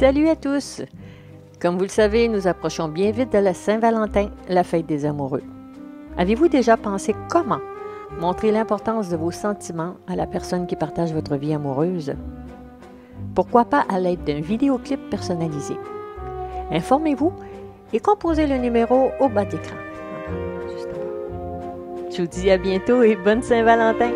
Salut à tous! Comme vous le savez, nous approchons bien vite de la Saint-Valentin, la fête des amoureux. Avez-vous déjà pensé comment montrer l'importance de vos sentiments à la personne qui partage votre vie amoureuse? Pourquoi pas à l'aide d'un vidéoclip personnalisé? Informez-vous et composez le numéro au bas d'écran. Je vous dis à bientôt et bonne Saint-Valentin!